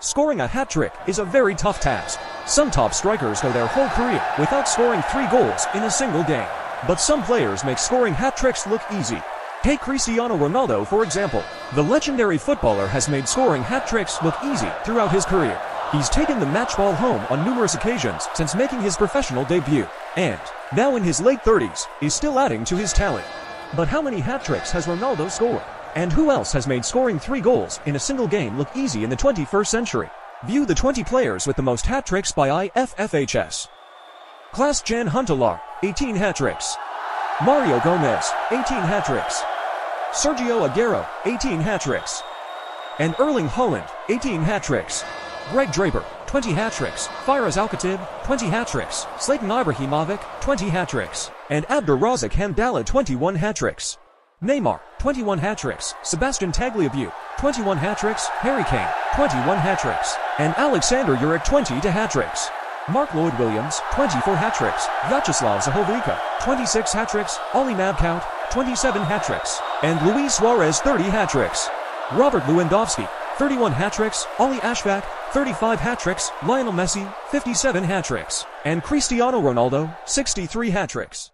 Scoring a hat trick is a very tough task. Some top strikers go their whole career without scoring three goals in a single game. But some players make scoring hat tricks look easy. Take Cristiano Ronaldo, for example. The legendary footballer has made scoring hat tricks look easy throughout his career. He's taken the match ball home on numerous occasions since making his professional debut, and, now in his late 30s, is still adding to his talent. But how many hat tricks has Ronaldo scored? And who else has made scoring three goals in a single game look easy in the 21st century? View the 20 players with the most hat tricks by IFFHS. Klaas Jan Huntelaar, 18 hat tricks. Mario Gomez, 18 hat tricks. Sergio Aguero, 18 hat tricks. And Erling Haaland, 18 hat tricks. Greg Draper, 20 hat tricks. Firas Al-Khatib, 20 hat tricks. Zlatan Ibrahimovic, 20 hat tricks. And Abdurrazak Hamdallah, 21 hat tricks. Neymar, 21 hat tricks. Sebastian Tagliabue, 21 hat tricks. Harry Kane, 21 hat tricks. And Alexander Urich, 20 to hat tricks. Mark Lloyd Williams, 24 hat tricks. Vyacheslav Zahovaiko, 26 hat tricks. Ali Mabkhout, 27 hat tricks. And Luis Suarez, 30 hat tricks. Robert Lewandowski, 31 hat tricks. Ali Ashfaq, 35 hat tricks. Lionel Messi, 57 hat tricks. And Cristiano Ronaldo, 63 hat tricks.